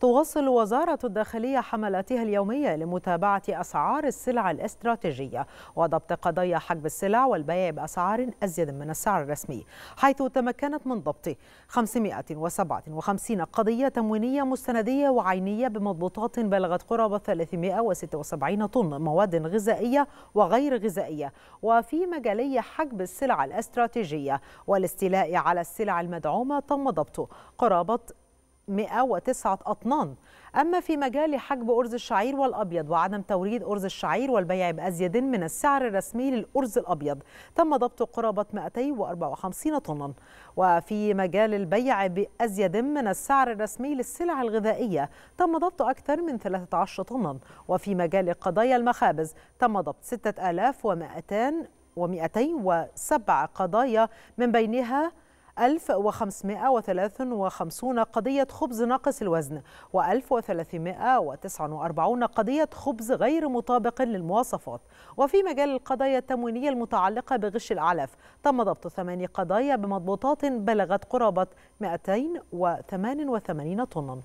تواصل وزارة الداخلية حملاتها اليومية لمتابعة أسعار السلع الاستراتيجية وضبط قضايا حجب السلع والبيع بأسعار أزيد من السعر الرسمي حيث تمكنت من ضبط 557 قضية تموينية مستندية وعينية بمضبوطات بلغت قرابة 376 طن مواد غذائية وغير غذائية وفي مجالي حجب السلع الاستراتيجية والاستيلاء على السلع المدعومة تم ضبط قرابة 109 أطنان. أما في مجال حجب أرز الشعير والأبيض وعدم توريد أرز الشعير والبيع بأزيد من السعر الرسمي للأرز الأبيض تم ضبط قرابة 254 طنا. وفي مجال البيع بأزيد من السعر الرسمي للسلع الغذائية تم ضبط أكثر من 13 طنا. وفي مجال قضايا المخابز تم ضبط 6200 و207 قضايا من بينها 1553 قضية خبز ناقص الوزن و1349 قضية خبز غير مطابق للمواصفات. وفي مجال القضايا التموينية المتعلقة بغش الأعلاف تم ضبط ثماني قضايا بمضبوطات بلغت قرابة 288 طنا.